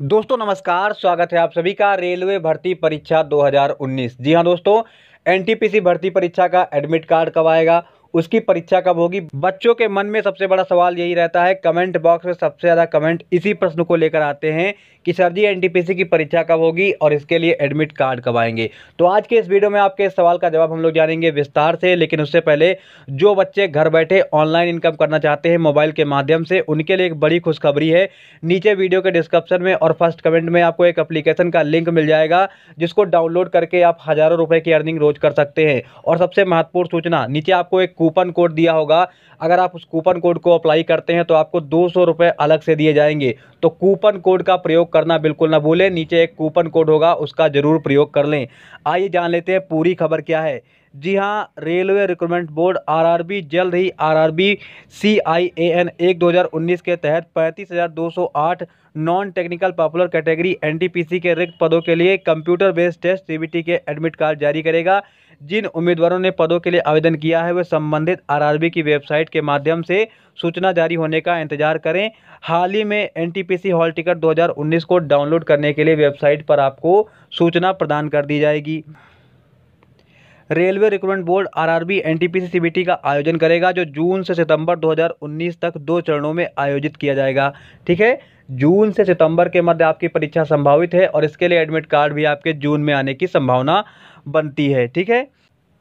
दोस्तों, नमस्कार। स्वागत है आप सभी का रेलवे भर्ती परीक्षा 2019 जी हाँ दोस्तों, एनटीपीसी भर्ती परीक्षा का एडमिट कार्ड कब आएगा? उसकी परीक्षा कब होगी? बच्चों के मन में सबसे बड़ा सवाल यही रहता है कमेंट बॉक्स में सबसे ज़्यादा कमेंट इसी प्रश्न को लेकर आते हैं कि सर जी एनटीपीसी की परीक्षा कब होगी और इसके लिए एडमिट कार्ड कब आएँगे? तो आज के इस वीडियो में आपके इस सवाल का जवाब हम लोग जानेंगे विस्तार से, लेकिन उससे पहले जो बच्चे घर बैठे ऑनलाइन इनकम करना चाहते हैं मोबाइल के माध्यम से, उनके लिए एक बड़ी खुशखबरी है। नीचे वीडियो के डिस्क्रिप्शन में और फ़र्स्ट कमेंट में आपको एक अप्लीकेशन का लिंक मिल जाएगा, जिसको डाउनलोड करके आप हज़ारों रुपए की अर्निंग रोज कर सकते हैं। और सबसे महत्वपूर्ण सूचना, नीचे आपको एक कूपन कोड दिया होगा। अगर आप उस कूपन कोड को अप्लाई करते हैं तो आपको दो सौ अलग से दिए जाएँगे। तो कूपन कोड का प्रयोग करना बिल्कुल ना भूलें। नीचे एक कूपन कोड होगा, उसका ज़रूर प्रयोग कर लें। आइए जान लेते हैं पूरी खबर क्या है। जी हाँ रेलवे रिक्रूटमेंट बोर्ड आरआरबी, जल्द ही RRB C I A N एक दो हज़ार उन्नीस के तहत पैंतीस हज़ार दो सौ आठ non technical popular category NTPC के रिक्त पदों के लिए कंप्यूटर बेस्ड टेस्ट सीबीटी के एडमिट कार्ड जारी करेगा। जिन उम्मीदवारों ने पदों के लिए आवेदन किया है, वे संबंधित आरआरबी की वेबसाइट के माध्यम से सूचना जारी होने का इंतज़ार करें। हाल ही में एनटीपीसी हॉल टिकट 2019 को डाउनलोड करने के लिए वेबसाइट पर आपको सूचना प्रदान कर दी जाएगी। Railway recruitment board RRB, NTPC, CBT का आयोजन करेगा, जो जून से सितंबर 2019 तक दो चरणों में आयोजित किया जाएगा। ठीक है? जून से सितंबर के मध्य आपकी परीक्षा संभावित है और इसके लिए एडमिट कार्ड भी आपके जून में आने की संभावना बनती है। ठीक है?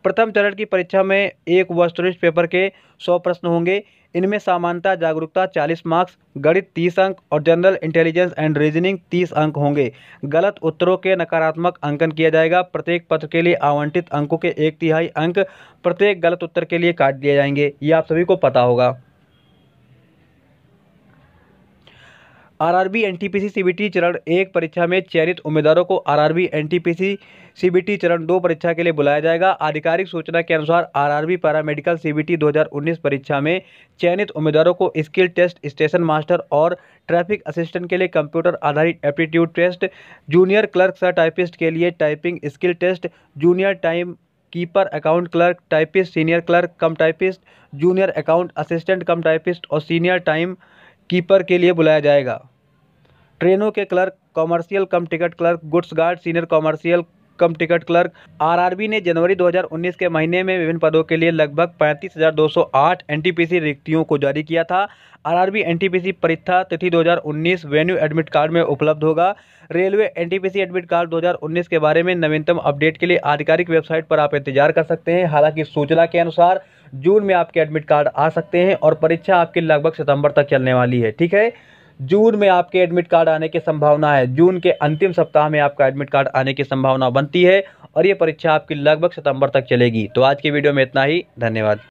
प्रथम चरण की परीक्षा में एक वस्तुनिष्ठ पेपर के सौ प्रश्न होंगे। इनमें सामान्यता जागरूकता 40 मार्क्स, गणित 30 अंक और जनरल इंटेलिजेंस एंड रीजनिंग 30 अंक होंगे। गलत उत्तरों के नकारात्मक अंकन किया जाएगा। प्रत्येक पत्र के लिए आवंटित अंकों के एक तिहाई अंक प्रत्येक गलत उत्तर के लिए काट दिए जाएँगे। ये आप सभी को पता होगा। आरआरबी एनटीपीसी सीबीटी चरण एक परीक्षा में चयनित उम्मीदवारों को आरआरबी एनटीपीसी सीबीटी चरण दो परीक्षा के लिए बुलाया जाएगा। आधिकारिक सूचना के अनुसार आरआरबी पैरामेडिकल सीबीटी 2019 परीक्षा में चयनित उम्मीदवारों को स्किल टेस्ट, स्टेशन मास्टर और ट्रैफ़िक असिस्टेंट के लिए कंप्यूटर आधारित एप्टीट्यूड टेस्ट, जूनियर क्लर्क सर टाइपिस्ट के लिए typing skill test, junior time keeper, account clerk, typist, senior clerk cum typist, junior account assistant cum typist और सीनियर टाइम कीपर के लिए बुलाया जाएगा। ट्रेनों के clerk, commercial cum ticket clerk, goods guard, senior commercial cum ticket clerk. RRB ने जनवरी 2019 के महीने में विभिन्न पदों के लिए लगभग 35,208 एनटीपीसी रिक्तियों को जारी किया था। आरआरबी एनटीपीसी परीक्षा तिथि 2019 वेन्यू एडमिट कार्ड में उपलब्ध होगा। रेलवे एनटीपीसी एडमिट कार्ड 2019 के बारे में नवीनतम अपडेट के लिए आधिकारिक वेबसाइट पर आप इंतज़ार कर सकते हैं। हालाँकि सूचना के अनुसार जून में आपके एडमिट कार्ड आ सकते हैं और परीक्षा आपकी लगभग सितंबर तक चलने वाली है। ठीक है? जून में आपके एडमिट कार्ड आने की संभावना है। जून के अंतिम सप्ताह में आपका एडमिट कार्ड आने की संभावना बनती है और ये परीक्षा आपकी लगभग सितंबर तक चलेगी। तो आज की वीडियो में इतना ही। धन्यवाद।